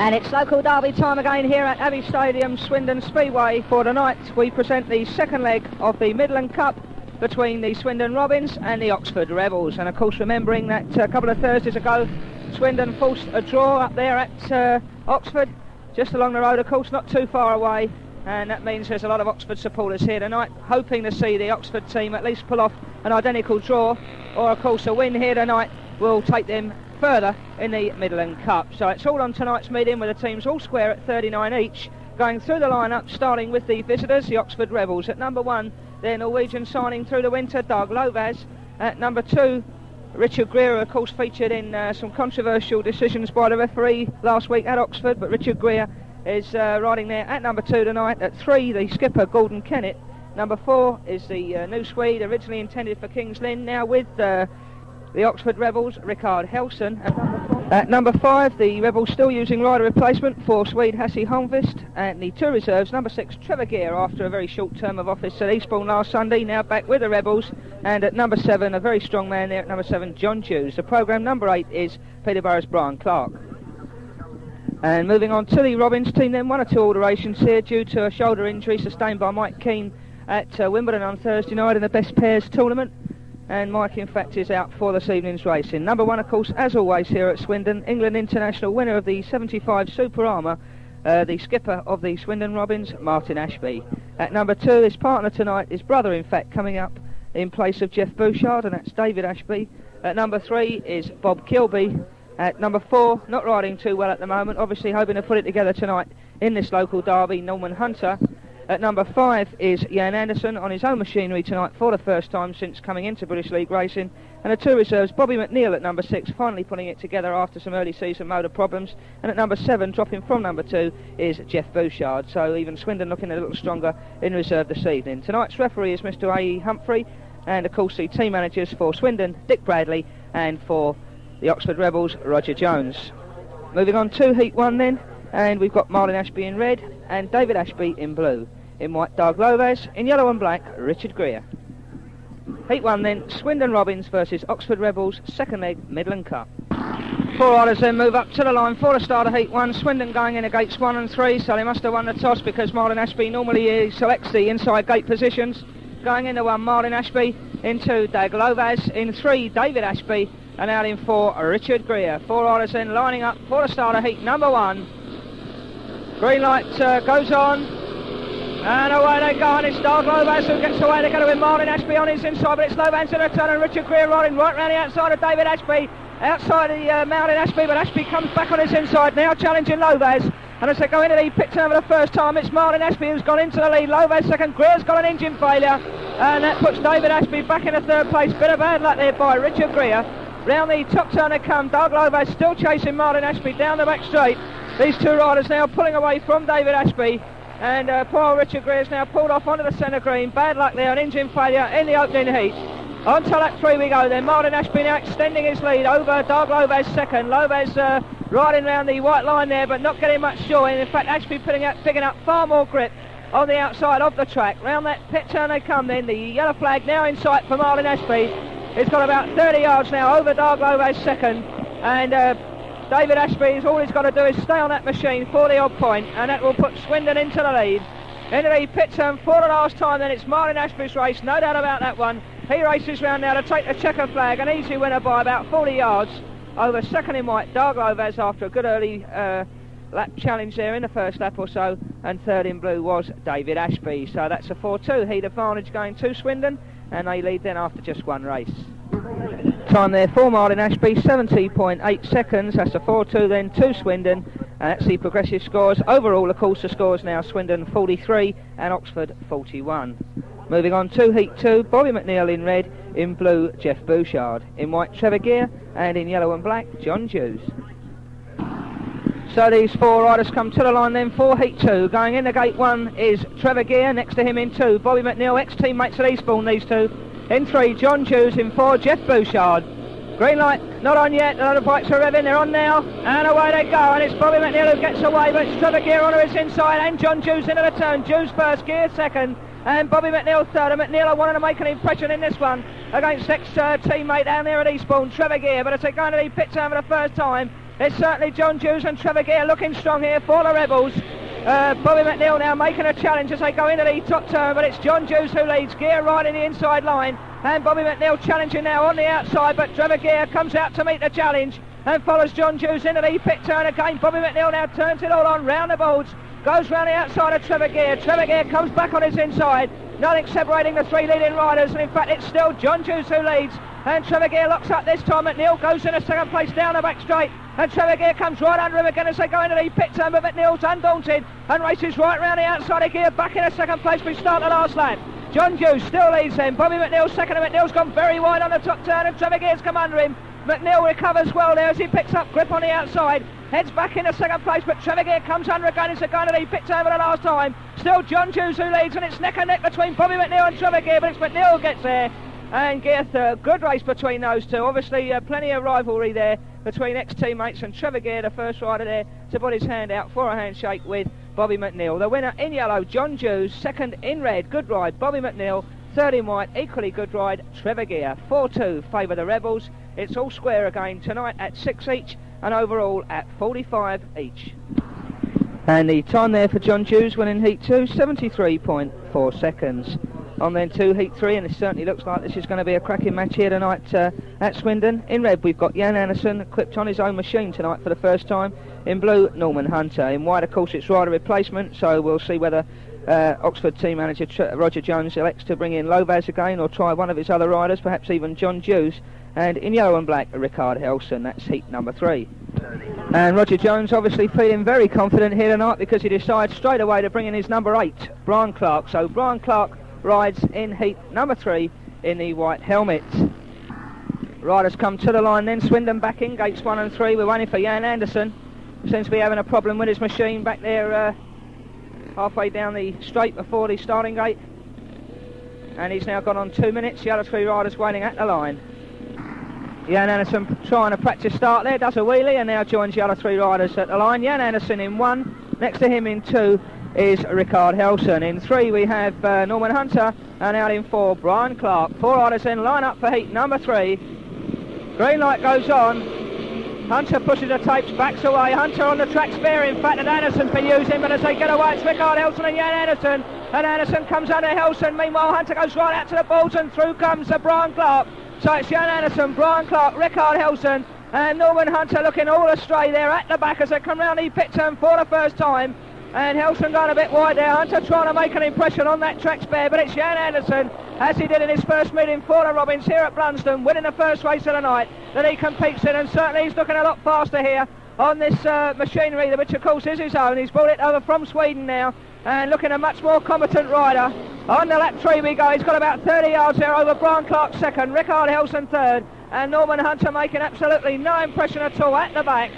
And it's local derby time again here at Abbey Stadium, Swindon Speedway. For tonight, we present the second leg of the Midland Cup between the Swindon Robins and the Oxford Rebels. And of course, remembering that a couple of Thursdays ago, Swindon forced a draw up there at uh, Oxford, just along the road, of course, not too far away. And that means there's a lot of Oxford supporters here tonight, hoping to see the Oxford team at least pull off an identical draw, or of course a win here tonight will take them further in the Midland Cup. So it's all on tonight's meeting with the teams all square at 39 each. Going through the lineup, starting with the visitors, the Oxford Rebels. At number one, their Norwegian signing through the winter, Doug Lovaas. At number two, Richard Greer, of course, featured in uh, some controversial decisions by the referee last week at Oxford, but Richard Greer is uh, riding there at number two tonight. At three, the skipper, Gordon Kennett. Number four is the uh, new Swede, originally intended for Kings Lynn, now with uh, the Oxford Rebels, Ricard Helson. At number five, the Rebels still using rider replacement for Swede Hasse Holmqvist. And the two reserves, number six, Trevor Geer, after a very short term of office at Eastbourne last Sunday, now back with the Rebels. And at number seven, a very strong man there at number seven, John Dews. The programme number eight is Peterborough's Brian Clark. And moving on to the Robins team then, one or two alterations here due to a shoulder injury sustained by Mike Keen at uh, Wimbledon on Thursday night in the Best Pairs tournament and Mike in fact is out for this evening's racing. Number one of course as always here at Swindon, England International winner of the 75 Super Armour, uh, the skipper of the Swindon Robins, Martin Ashby. At number two, his partner tonight, his brother in fact, coming up in place of Geoff Bouchard and that's David Ashby. At number three is Bob Kilby. At number four, not riding too well at the moment, obviously hoping to put it together tonight in this local derby, Norman Hunter. At number five is Jan Anderson on his own machinery tonight for the first time since coming into British League Racing. And the two reserves, Bobby McNeil at number six, finally putting it together after some early season motor problems. And at number seven, dropping from number two, is Geoff Bouchard. So even Swindon looking a little stronger in reserve this evening. Tonight's referee is Mr. A.E. Humphrey. And of course the team managers for Swindon, Dick Bradley, and for the Oxford Rebels, Roger Jones. Moving on to Heat 1 then, and we've got Martin Ashby in red and David Ashby in blue. In white, Doug Lovaas. In yellow and black, Richard Greer. Heat 1 then, Swindon Robins versus Oxford Rebels, second leg, Midland Cup. Four riders then move up to the line for the start of Heat 1. Swindon going in gates 1 and 3, so they must have won the toss because Martin Ashby normally selects the inside gate positions. Going into 1, Martin Ashby. In 2, Doug Lovaas. In 3, David Ashby. And out in 4, Richard Greer. Four riders then lining up for the start of Heat number 1. Green light uh, goes on. And away they go, and it's Doug Lovaas who gets away. They're going to win Martin Ashby on his inside, but it's Lovaas in a turn, and Richard Greer riding right round the outside of David Ashby. Outside the uh, Ashby, but Ashby comes back on his inside now, challenging Lovaas. And as they go into the pit turn for the first time, it's Martin Ashby who's gone into the lead. Lovaas second, Greer's got an engine failure. And that puts David Ashby back in the third place. Bit of bad luck there by Richard Greer. Round the top turn they come. Doug Lovaas still chasing Martin Ashby down the back straight. These two riders now pulling away from David Ashby. And uh, poor Richard Greer's now pulled off onto the centre green. Bad luck there, an engine failure in the opening heat. On to lap three we go then. Martin Ashby now extending his lead over Doug Lovaas second. Lovaas uh, riding around the white line there but not getting much joy. And in fact Ashby putting up, picking up far more grip on the outside of the track. Round that pit turn they come then. The yellow flag now in sight for Martin Ashby. He's got about 30 yards now over Doug Lovaas second. And uh, David Ashby, is all he's got to do is stay on that machine for the odd point, and that will put Swindon into the lead. Into the pit turn for the last time, then it's Martin Ashby's race, no doubt about that one. He races round now to take the checker flag, an easy winner by about 40 yards over second in white, Doug Lovaas after a good early uh, lap challenge there in the first lap or so, and third in blue was David Ashby. So that's a 4-2 heat advantage going to Swindon, and they lead then after just one race. Time there for Martin Ashby, 70.8 seconds. That's a 4-2 then to Swindon. And that's the progressive scores. Overall, of course, the scores now Swindon 43 and Oxford 41. Moving on to Heat 2, Bobby McNeil in red, in blue, Geoff Bouchard. In white, Trevor Geer, and in yellow and black, John Dews. So these four riders come to the line then for Heat 2. Going in the gate 1 is Trevor Geer, next to him in 2, Bobby McNeil, ex-teammates at Eastbourne, these two. In three, John Dews. In four, Geoff Bouchard. Green light, not on yet. The other bikes are revving. They're on now. And away they go. And it's Bobby McNeil who gets away, but it's Trevor Geer on his inside. And John Dews into the turn. Hughes first, Geer second. And Bobby McNeil third. And McNeil wanted to make an impression in this one against ex-teammate uh, down there at Eastbourne, Trevor Geer. But as they go into the pit turn for the first time, It's certainly John Dews and Trevor Geer looking strong here for the Rebels. Uh, Bobby McNeil now making a challenge as they go into the top turn, but it's John Dews who leads. Geer right in the inside line, and Bobby McNeil challenging now on the outside, but Trevor Geer comes out to meet the challenge and follows John Dews into the pit turn again. Bobby McNeil now turns it all on round the boards, goes round the outside of Trevor Geer. Trevor Geer comes back on his inside, nothing separating the three leading riders, and in fact it's still John Dews who leads. And Trevor Geer locks up this time. McNeil goes in a second place down the back straight. And Trevor Geer comes right under him again as they go into the pit turn. But McNeil's undaunted and races right round the outside of Geer. Back in a second place. We start the last lap. John Dews still leads him. Bobby McNeil second. And McNeil's gone very wide on the top turn. And Trevor Geer's come under him. McNeil recovers well there as he picks up grip on the outside. Heads back in a second place, but Trevor Geer comes under again. It's a to the pit turn for the last time. Still John Dews who leads, and it's neck and neck between Bobby McNeil and Trevor Geer, but it's McNeil gets there and Geer third. Good race between those two. Obviously, uh, plenty of rivalry there between ex-teammates and Trevor Geer, the first rider there, to put his hand out for a handshake with Bobby McNeil. The winner in yellow, John Dews. Second in red, good ride, Bobby McNeil. Third in white, equally good ride, Trevor Geer. 4-2 favour the Rebels. It's all square again tonight at 6 each and overall at 45 each. And the time there for John Dews winning Heat 2, 73.4 seconds on then two Heat 3 and it certainly looks like this is going to be a cracking match here tonight uh, at Swindon. In red we've got Jan Anderson equipped on his own machine tonight for the first time. In blue, Norman Hunter. In white, of course, it's rider replacement, so we'll see whether uh, Oxford team manager Roger Jones elects to bring in Lovaas again or try one of his other riders, perhaps even John Dews. And in yellow and black, Ricard Helson. That's heat number three. And Roger Jones obviously feeling very confident here tonight because he decides straight away to bring in his number eight, Brian Clark. So Brian Clark rides in heat number three in the white helmet. Riders come to the line then, Swindon back in, gates one and three. We're waiting for Jan Anderson. Seems to be having a problem with his machine back there uh, halfway down the straight before the starting gate. And he's now gone on two minutes. The other three riders waiting at the line. Jan Anderson trying to practice start there, does a wheelie and now joins the other three riders at the line. Jan Anderson in one, next to him in two is Ricard Helson. In three we have uh, Norman Hunter and out in four Brian Clark. Four riders in line up for heat number three. Green light goes on. Hunter pushes the tapes, backs away. Hunter on the track spare, in fact, and Anderson can use him, but as they get away, it's Ricard Helson and Jan Anderson. And Anderson comes under Helson. Meanwhile, Hunter goes right out to the balls, and through comes the Brian Clark. So it's Jan Anderson, Brian Clark, Ricard Helson, and Norman Hunter looking all astray there at the back as they come round the pit turn for the first time. And Helson going a bit wide there. Hunter trying to make an impression on that track spare, but it's Jan Anderson, as he did in his first meeting for the Robins here at Blunsdon, winning the first race of the night that he competes in. And certainly he's looking a lot faster here on this uh, machinery, which of course is his own. He's brought it over from Sweden now and looking a much more competent rider. On the lap three we go. He's got about 30 yards there over Brian Clark second, Rickard Helson third, and Norman Hunter making absolutely no impression at all at the back.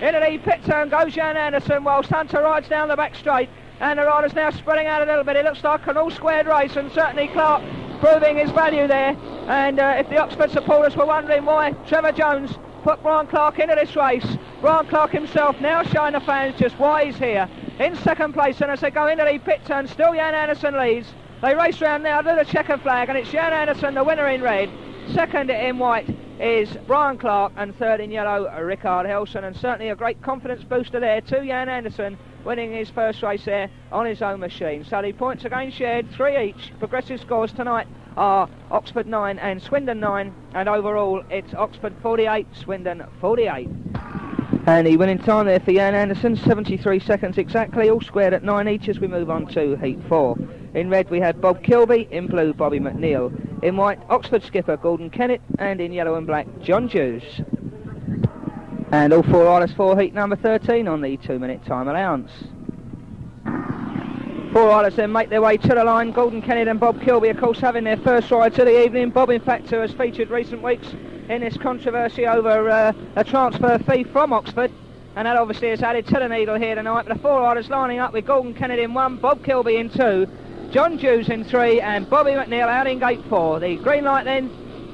Into the turn goes Jan Anderson whilst Hunter rides down the back straight. And the rider's now spreading out a little bit. It looks like an all-squared race and certainly Clark proving his value there. And uh, if the Oxford supporters were wondering why Trevor Jones put Brian Clark into this race, Brian Clark himself now showing the fans just why he's here. In second place and as they go into the pit turn, still Jan Anderson leads. They race round now to the checker flag and it's Jan Anderson, the winner in red. Second in white is Brian Clark and third in yellow Rickard Helson and certainly a great confidence booster there to Jan Anderson winning his first race there on his own machine. So the points again shared, three each. Progressive scores tonight are Oxford 9 and Swindon 9 and overall it's Oxford 48, Swindon 48. And the winning time there for Jan Anderson, 73 seconds exactly, all squared at 9 each as we move on to Heat 4. In red we had Bob Kilby, in blue Bobby McNeil, in white Oxford skipper Gordon Kennett, and in yellow and black John Dews. And all four riders for heat number 13 on the two minute time allowance. Four riders then make their way to the line. Gordon Kennett and Bob Kilby, of course, having their first ride of the evening. Bob, in fact, who has featured recent weeks in this controversy over uh, a transfer fee from Oxford. And that obviously has added to the needle here tonight. But the four riders lining up with Gordon Kennett in one, Bob Kilby in two, John Dews in three, and Bobby McNeil out in gate four. The green light then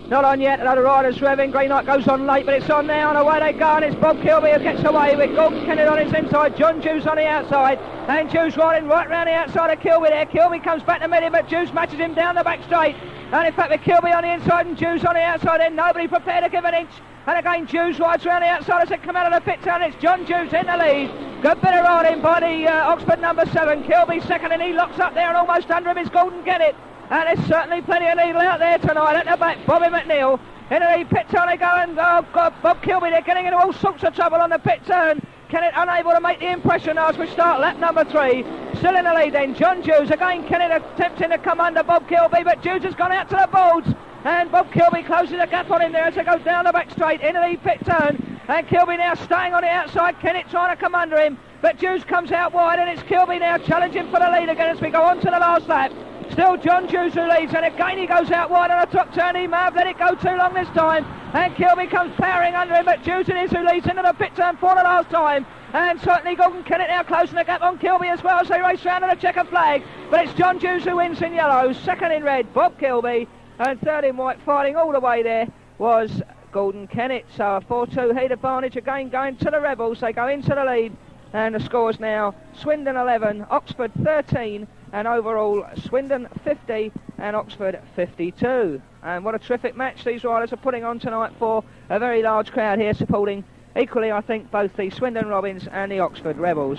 not on yet, another rider's revving. Green light goes on late, but it's on now, and away they go, and it's Bob Kilby who gets away with Gordon Kennett on his inside, John Dews on the outside, and Dews riding right round the outside of Kilby there. Kilby comes back to meet him, but Dews matches him down the back straight, And in fact, with Kilby on the inside and Dews on the outside, then nobody prepared to give an inch. And again, Dews rides around the outside as they come out of the pit turn. It's John Dews in the lead. Good bit of riding by the uh, Oxford number seven. Kilby second, and he locks up there, and almost under him is Gordon Kennett. And there's certainly plenty of needle out there tonight. At the back, Bobby McNeil. Into the pit turn they go, and oh, God, Bob Kilby, they're getting into all sorts of trouble on the pit turn. Kennett unable to make the impression as we start lap number three. Still in the lead then, John Dews. Again, Kennett attempting to come under Bob Kilby, but Dews has gone out to the boards. And Bob Kilby closes the gap on him there as they go down the back straight into the pit turn. And Kilby now staying on the outside. Kennett trying to come under him. But Dews comes out wide and it's Kilby now challenging for the lead again as we go on to the last lap. Still John Dews who leads and again he goes out wide on a top turn. He may have let it go too long this time. And Kilby comes powering under him but it is who leads into the pit turn for the last time. And certainly Gordon Kennett now closing the gap on Kilby as well as they race round on a checker flag. But it's John Dews who wins in yellow. Second in red, Bob Kilby. And third in white, fighting all the way there, was Gordon Kennett. So a 4-2 heat advantage again going to the Rebels. They go into the lead. And the scores now, Swindon 11, Oxford 13, and overall Swindon 50 and Oxford 52. And what a terrific match these riders are putting on tonight for a very large crowd here supporting equally, I think, both the Swindon Robins and the Oxford Rebels.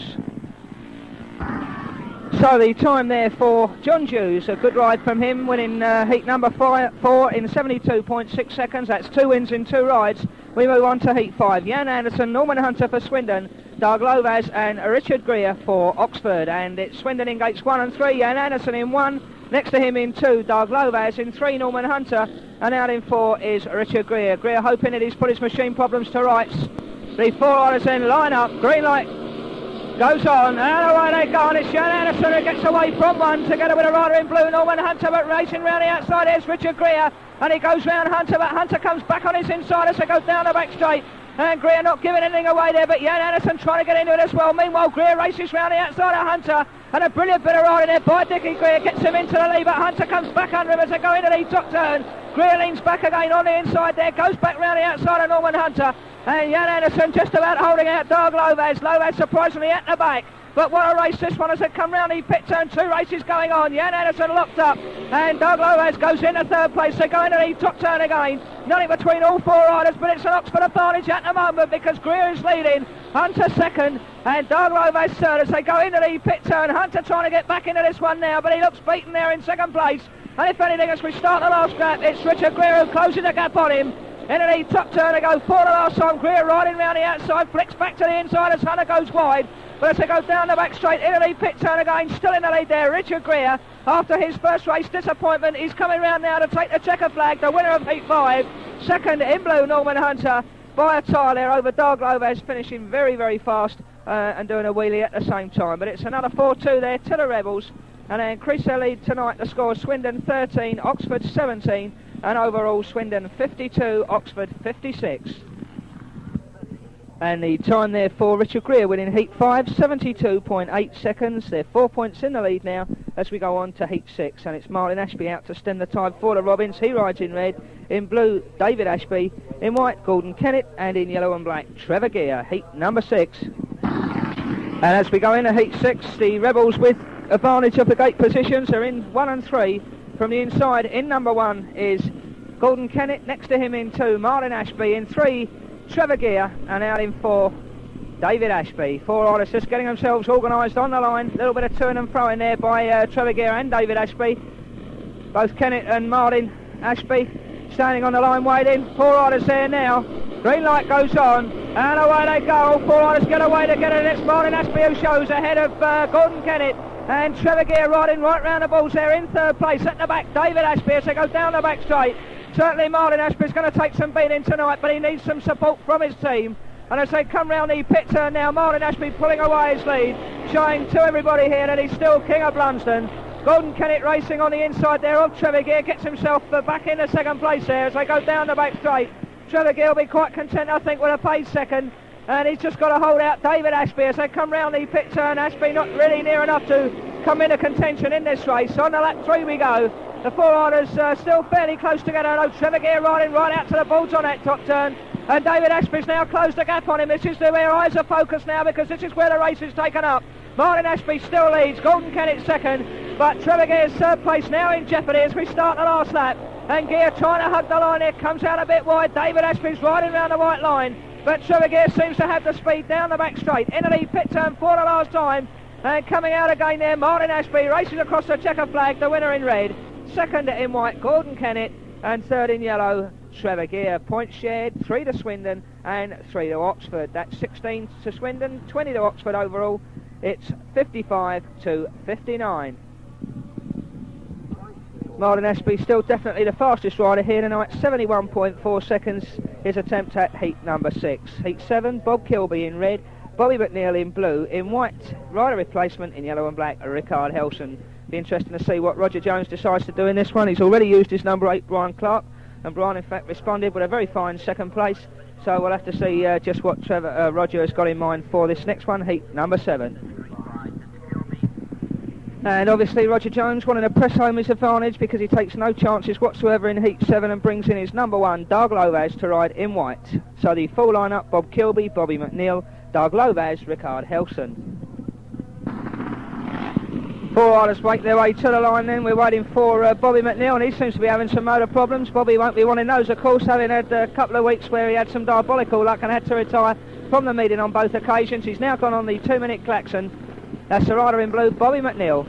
So the time there for John Dews, a good ride from him, winning uh, heat number five, four in 72.6 seconds. That's two wins in two rides. We move on to heat five. Jan Anderson, Norman Hunter for Swindon, Doug Lovaas and Richard Greer for Oxford. And it's Swindon in gates one and three, Jan Anderson in one. Next to him in two, Doug Lovaas. In three, Norman Hunter. And out in four is Richard Greer. Greer hoping that he's put his machine problems to rights. The four riders then line up. Green light goes on, and away they go, and it's Jan Anderson who gets away from one, together with a rider in blue, Norman Hunter, but racing round the outside, here's Richard Greer, and he goes round Hunter, but Hunter comes back on his inside as he goes down the back straight, and Greer not giving anything away there, but Jan Anderson trying to get into it as well. Meanwhile, Greer races round the outside of Hunter, and a brilliant bit of riding there by Dickie Greer gets him into the lead, but Hunter comes back under him as they go into the top turn. Greer leans back again on the inside there, goes back round the outside of Norman Hunter, and Jan Anderson just about holding out Doug Lovaas. Lovaas surprisingly at the back. But what a race this one as they come round the pit turn. Two races going on. Jan Anderson locked up. And Doug Lovaas goes into third place. They go into the top turn again. Nothing between all four riders, but it's an Oxford advantage at the moment because Greer is leading. Hunter second and Doug Lovaas third as they go into the pit turn. Hunter trying to get back into this one now, but he looks beaten there in second place. And if anything, as we start the last lap, it's Richard Greer who closing the gap on him. Into the top turn they go for the last time. Greer riding round the outside, flicks back to the inside as Hunter goes wide. But they go down the back straight, into the pit turn again, still in the lead there, Richard Greer. After his first race disappointment, he's coming round now to take the checker flag, the winner of Heat 5. Second in blue, Norman Hunter, by a tile there over Doug Lovaas, finishing very, very fast uh, and doing a wheelie at the same time. But it's another 4-2 there to the Rebels. And they increase their lead tonight. The score Swindon 13, Oxford 17, and overall Swindon 52, Oxford 56. And the time there for Richard Greer winning Heat 5, 72.8 seconds. They're four points in the lead now as we go on to Heat 6. And it's Martin Ashby out to stem the tide for the Robins. He rides in red. In blue, David Ashby. In white, Gordon Kennett. And in yellow and black, Trevor Geer. Heat number 6. And as we go into Heat 6, the Rebels with advantage of the gate positions are in 1 and 3. From the inside, in number 1 is Gordon Kennett. Next to him in 2, Martin Ashby. In 3, Trevor Geer, and out in four, David Ashby. Four just getting themselves organised on the line. A little bit of turn and throw in there by uh, Trevor Geer and David Ashby. Both Kennett and Martin Ashby standing on the line waiting. Four riders there now. Green light goes on, and away they go. Four riders get away to get it. It's Martin Ashby who shows ahead of uh, Gordon Kennett. And Trevor Geer riding right round the balls there in third place at the back. David Ashby as they go down the back straight. Certainly Martin Ashby's going to take some beating tonight, but he needs some support from his team. And as they come round the pit turn now, Martin Ashby pulling away his lead, showing to everybody here that he's still king of Blunsdon. Gordon Kennett racing on the inside there of Trevor Geer, gets himself back in the second place there as they go down the back straight. Trevor Geer will be quite content, I think, with a pace second. And he's just got to hold out David Ashby as they come round the pit turn. Ashby not really near enough to come into contention in this race. So On the lap three we go. The four riders uh, still fairly close together. Though Trevor Geer riding right out to the boards on that top turn. And David Ashby's now closed the gap on him. This is the, where eyes are focused now because this is where the race is taken up. Martin Ashby still leads. Gordon Kennett second. But Trevor Geer's third place now in jeopardy as we start the last lap. And Geer trying to hug the line here, comes out a bit wide. David Ashby's riding around the white line. But Trevor Geer seems to have the speed down the back straight. In the pit turn for the last time. And coming out again there, Martin Ashby races across the checker flag, the winner in red. Second in white, Gordon Kennett. And third in yellow, Trevor Geer. Points shared, three to Swindon and three to Oxford. That's 16 to Swindon, 20 to Oxford overall. It's 55 to 59. Martin Ashby still definitely the fastest rider here tonight, 71.4 seconds his attempt at heat number 6. Heat 7, Bob Kilby in red, Bobby McNeil in blue, in white, rider replacement in yellow and black, Rickard Helson. Be interesting to see what Roger Jones decides to do in this one. He's already used his number 8, Brian Clark, and Brian in fact responded with a very fine second place. So we'll have to see uh, just what Trevor uh, Roger has got in mind for this next one, heat number 7. And obviously Roger Jones wanting to press home his advantage because he takes no chances whatsoever in Heat 7 and brings in his number one, Doug Lovaas, to ride in white. So the full lineup, Bob Kilby, Bobby McNeil, Doug Lovaas, Ricard Helson. Four riders make their way to the line then. We're waiting for uh, Bobby McNeil and he seems to be having some motor problems. Bobby won't be wanting those of course having had a couple of weeks where he had some diabolical luck and had to retire from the meeting on both occasions. He's now gone on the two minute klaxon that's the rider in blue, Bobby McNeil.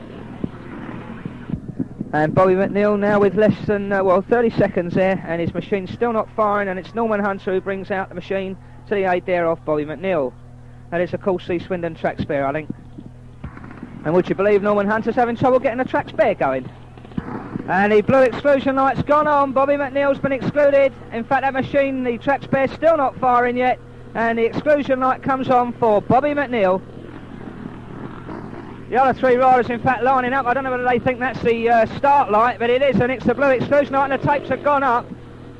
And Bobby McNeil now with less than, uh, well, 30 seconds there, and his machine's still not firing, and it's Norman Hunter who brings out the machine to the aid there of Bobby McNeil. That is, of course, the Swindon track spare, I think. And would you believe Norman Hunter's having trouble getting the track spare going? And the blue exclusion light's gone on. Bobby McNeil's been excluded. In fact, that machine, the track spare's still not firing yet. And the exclusion light comes on for Bobby McNeil. The other three riders, in fact, lining up. I don't know whether they think that's the uh, start light, but it is, and it's the blue exclusion light, and the tapes have gone up.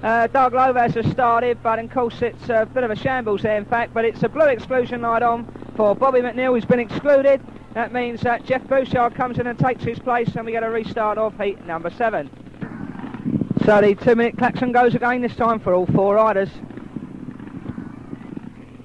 Uh, Doug Lovaas has started, but of course it's a bit of a shambles there, in fact, but it's a blue exclusion light on for Bobby McNeil, who's been excluded. That means that Geoff Bouchard comes in and takes his place, and we get a restart of heat number seven. So the two-minute klaxon goes again, this time for all four riders.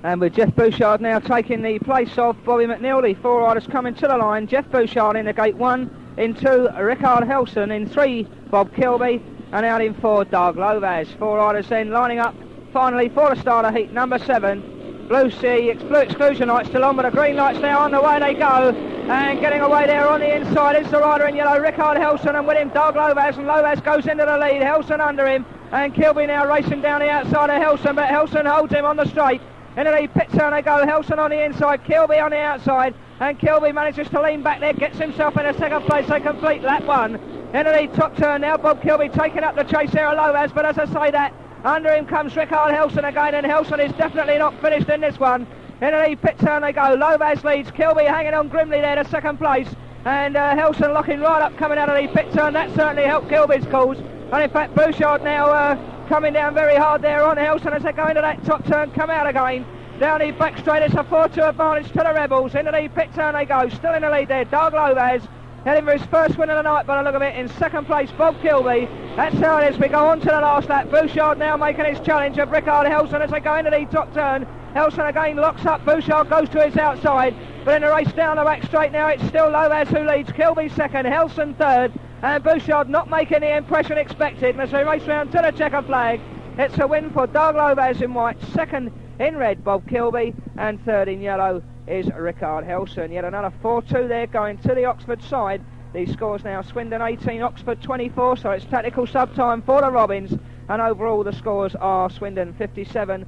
And with Geoff Bouchard now taking the place of Bobby McNeil, the four riders coming to the line. Jeff Bouchard in the gate one, in two, Rickard Helson, in three, Bob Kilby, and out in four, Doug Lovaas. Four riders then lining up finally for the start of heat number seven. Blue Sea, blue exclusion lights still on, but the green lights now on the way they go. And getting away there on the inside is the rider in yellow, Rickard Helson, and with him Doug Lovaas, and Lovaas goes into the lead. Helson under him, and Kilby now racing down the outside of Helson, but Helson holds him on the straight. Into the pit turn they go. Helson on the inside, Kilby on the outside, and Kilby manages to lean back there, gets himself in a second place. They complete lap one. Into the top turn now, Bob Kilby taking up the chase there of Lovaas, but as I say that, under him comes Rickard Helson again, and Helson is definitely not finished in this one. Into the pit turn they go. Lovaas leads, Kilby hanging on grimly there to second place, and uh, Helson locking right up coming out of the pit turn. That certainly helped Kilby's cause. And in fact, Bouchard now uh, coming down very hard there on Helson as they go into that top turn, come out again. Down the back straight, it's a 4-2 advantage to the Rebels. Into the pit turn they go, still in the lead there, Doug Lovaas. Heading for his first win of the night by the look of it. In second place, Bob Kilby. That's how it is. We go on to the last lap. Bouchard now making his challenge of Rickard Helson as they go into the top turn. Helson again locks up. Bouchard goes to his outside. But in the race down the back straight now, it's still Lovaas who leads. Kilby second, Helson third. And Bouchard not making the impression expected. As they race round to the checker flag, it's a win for Doug Lovaas in white. Second in red, Bob Kilby. And third in yellow is Rickard Helson. Yet another 4-2 there going to the Oxford side. The scores now Swindon 18, Oxford 24, so it's tactical sub-time for the Robins. And overall the scores are Swindon 57,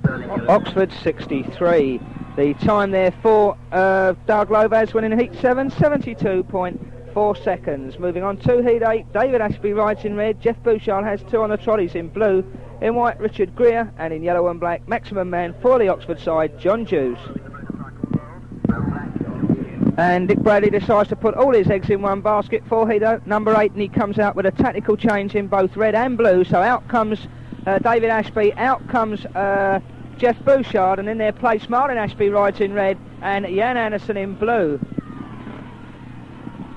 Oxford 63. The time there for uh, Doug Lovaas winning Heat 7, 72.4 seconds. Moving on to Heat 8, David Ashby rides in red, Geoff Bouchard has two on the trolleys in blue, in white Richard Greer, and in yellow and black Maximum Man for the Oxford side, John Dews. And Dick Bradley decides to put all his eggs in one basket for Heater, number eight, and he comes out with a tactical change in both red and blue. So out comes uh, David Ashby, out comes uh, Geoff Bouchard, and in their place Martin Ashby rides in red and Jan Anderson in blue.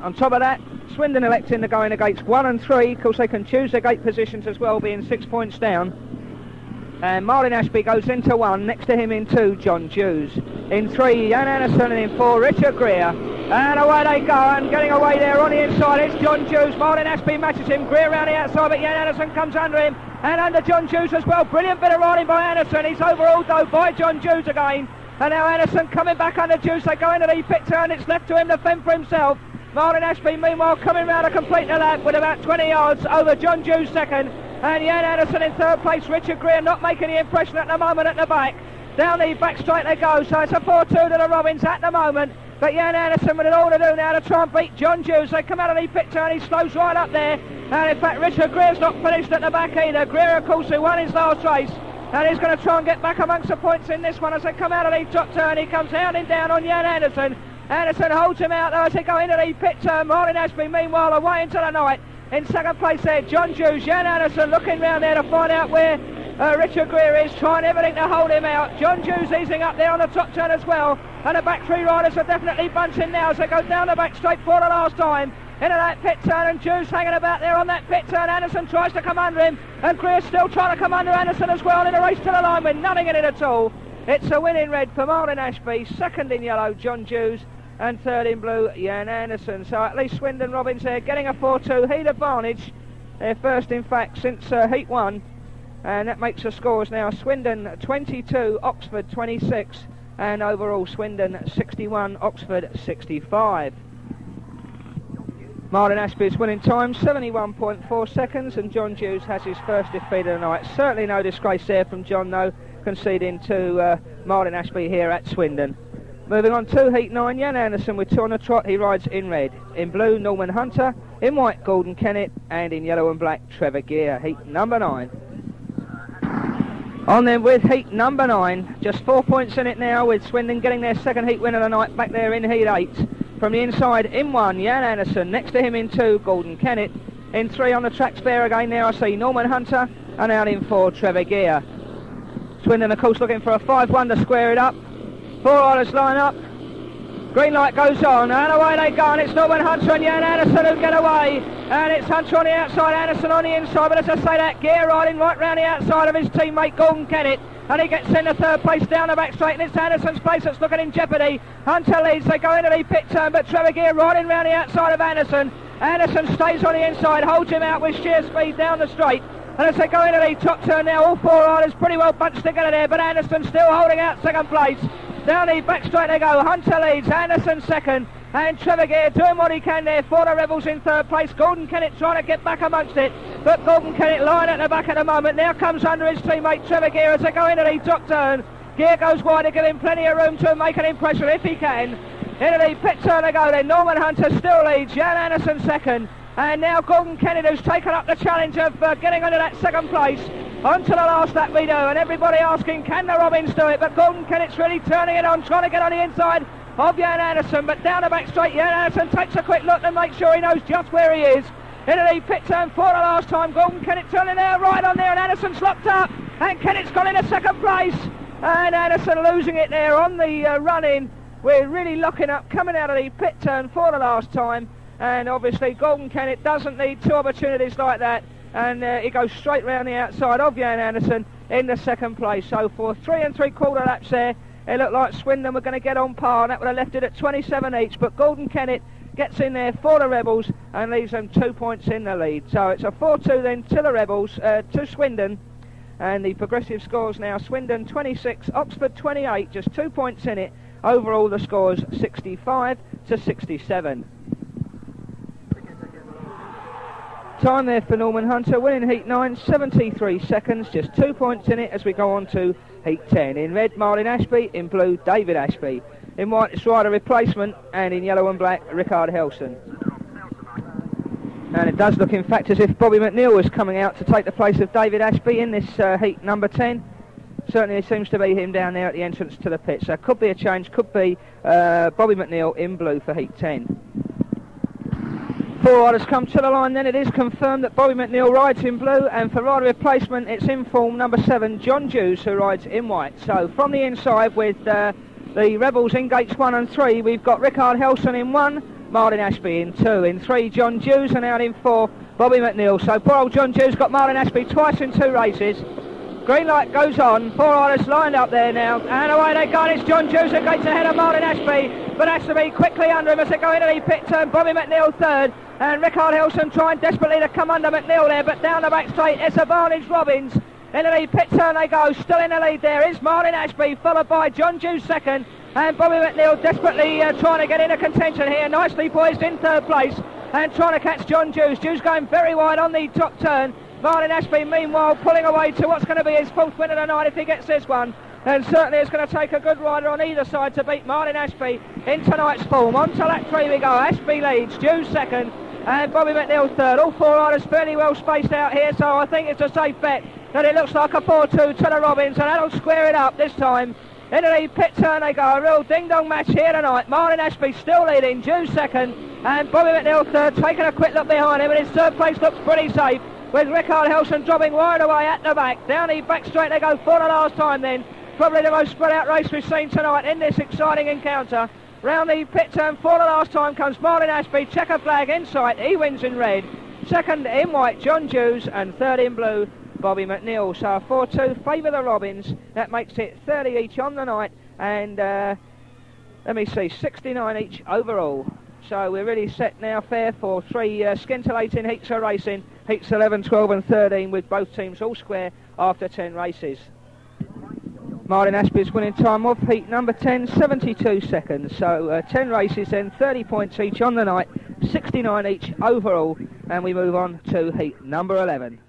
On top of that, Swindon electing to go in the gates one and three. Of course, they can choose their gate positions as well, being six points down. And Martin Ashby goes into one, next to him in two, John Dews. In three, Jan Anderson, and in four, Richard Greer. And away they go, and getting away there on the inside, it's John Dews. Martin Ashby matches him. Greer around the outside, but Jan Anderson comes under him, and under John Dews as well. Brilliant bit of riding by Anderson. He's overhauled though by John Dews again. And now Anderson coming back under Dews. They go into the pit turn. It's left to him to fend for himself. Martin Ashby, meanwhile, coming round to complete lap with about 20 yards over John Dews second. And Jan Anderson in third place. Richard Greer not making the impression at the moment at the back. Down the back straight they go. So it's a 4-2 to the Robins at the moment. But Jan Anderson with it all to do now to try and beat John Dews. They come out of the pit turn, he slows right up there. And in fact, Richard Greer's not finished at the back either. Greer, of course, who won his last race. And he's going to try and get back amongst the points in this one as they come out of the top turn. He comes hounding down on Jan Anderson. Anderson holds him out though as they go into the pit turn. Martin Ashby, meanwhile, away into the night. In second place there, John Dews. Jan Anderson looking round there to find out where uh, Richard Greer is trying everything to hold him out. John Dews easing up there on the top turn as well. And the back three riders are definitely bunching now as they go down the back straight for the last time. Into that pit turn and Dews hanging about there on that pit turn. Anderson tries to come under him and Greer still trying to come under Anderson as well in a race to the line with nothing in it at all. It's a win in red for Martin Ashby, second in yellow John Dews and third in blue Jan Anderson. So at least Swindon Robins there getting a 4-2 heat advantage. Their first in fact since uh, heat 1 and that makes the scores now Swindon 22, Oxford 26 and overall Swindon 61, Oxford 65. Martin Ashby's winning time 71.4 seconds and John Dews has his first defeat of the night. Certainly no disgrace there from John though conceding to uh, Martin Ashby here at Swindon. Moving on to Heat 9, Jan Anderson with two on the trot, he rides in red. In blue, Norman Hunter. In white, Gordon Kennett. And in yellow and black, Trevor Geer, Heat number 9. On then with heat number nine, just four points in it now with Swindon getting their second heat win of the night back there in heat eight. From the inside, in one, Jan Anderson. Next to him in two, Gordon Kennett. In three on the track spare again there I see Norman Hunter. And out in four, Trevor Geer. Swindon of course looking for a 5-1 to square it up. Four riders line up. Green light goes on, and away they go, and it's Norman Hunter and Jan Anderson who get away. And it's Hunter on the outside, Anderson on the inside, but as I say that, Geer riding right round the outside of his teammate Gordon Kennett. And he gets into third place down the back straight, and it's Anderson's place that's looking in jeopardy. Hunter leads, they go into the pit turn, but Trevor Geer riding round the outside of Anderson. Anderson stays on the inside, holds him out with sheer speed down the straight. And as they go into the top turn now, all four riders pretty well bunched together there, but Anderson still holding out second place. Down the back straight they go. Hunter leads, Anderson second, and Trevor Geer doing what he can there for the Rebels in third place. Gordon Kennett trying to get back amongst it, but Gordon Kennett lying at the back at the moment. Now comes under his teammate Trevor Geer as they go into the top turn. Geer goes wide to give him plenty of room to make an impression if he can. Into the pit turn they go then. Norman Hunter still leads, Jan Anderson second. And now Gordon Kennett who's taken up the challenge of uh, getting under that second place. On to the last lap we do, and everybody asking, can the Robins do it? But Gordon Kennett's really turning it on, trying to get on the inside of Jan Anderson, but down the back straight, Jan Anderson takes a quick look and makes sure he knows just where he is. Into the pit turn for the last time, Gordon Kennett turning there, right on there, and Anderson's locked up, and Kennett's got into second place, and Anderson losing it there on the uh, run-in. We're really locking up, coming out of the pit turn for the last time, and obviously Gordon Kennett doesn't need two opportunities like that and uh, he goes straight round the outside of Jan Anderson in the second place. So for three and three quarter laps there, it looked like Swindon were going to get on par, and that would have left it at 27 each. But Gordon Kennett gets in there for the Rebels and leaves them two points in the lead. So it's a 4-2 then to the Rebels, uh, to Swindon. And the progressive scores now, Swindon 26, Oxford 28, just two points in it. Overall the scores 65 to 67. Time there for Norman Hunter, winning Heat 9, 73 seconds, just two points in it as we go on to Heat 10. In red, Martin Ashby, in blue, David Ashby. In white, it's Rider Replacement, and in yellow and black, Rickard Helson. And it does look, in fact, as if Bobby McNeil was coming out to take the place of David Ashby in this uh, Heat number 10. Certainly, there seems to be him down there at the entrance to the pit. So, could be a change, could be uh, Bobby McNeil in blue for Heat 10. Four riders come to the line then. It is confirmed that Bobby McNeil rides in blue and for rider replacement it's in form number seven John Dews who rides in white. So from the inside with uh, the Rebels in gates one and three we've got Rickard Helson in one, Martin Ashby in two, in three John Dews and out in four Bobby McNeil. So poor old John Dews got Martin Ashby twice in two races Green light goes on. Four riders lined up there now. And away they go. It's John Dews who gets ahead of Martin Ashby. But Ashby quickly under him as they go into the pit turn. Bobby McNeil third. And Rickard Helson trying desperately to come under McNeil there. But down the back straight, it's Advantage Robins. Into the lead, pit turn they go. Still in the lead there is Martin Ashby. Followed by John Dews second. And Bobby McNeil desperately uh, trying to get into contention here. Nicely poised in third place. And trying to catch John Dews. Dews going very wide on the top turn. Martin Ashby, meanwhile, pulling away to what's going to be his fourth win of the night if he gets this one. And certainly it's going to take a good rider on either side to beat Martin Ashby in tonight's form. On to lap three we go. Ashby leads, Dews second, and Bobby McNeil third. All four riders fairly well spaced out here, so I think it's a safe bet that it looks like a 4-2 to the Robins, and that'll square it up this time. Into the pit turn they go, a real ding-dong match here tonight. Martin Ashby still leading, Dews second, and Bobby McNeil third, taking a quick look behind him, and his third place looks pretty safe with Rickard Helson dropping wide away at the back. Down the back straight they go for the last time then. Probably the most spread out race we've seen tonight in this exciting encounter. Round the pit turn for the last time comes Martin Ashby, checker flag in sight, he wins in red. Second in white, John Dews, and third in blue, Bobby McNeil. So 4-2 favour the Robins. That makes it 30 each on the night, and uh, let me see, 69 each overall. So we're really set now fair for three uh, scintillating heats of racing. Heats 11, 12 and 13 with both teams all square after 10 races. Martin Ashby's winning time of heat number 10, 72 seconds. So uh, 10 races then, 30 points each on the night, 69 each overall. And we move on to heat number 11.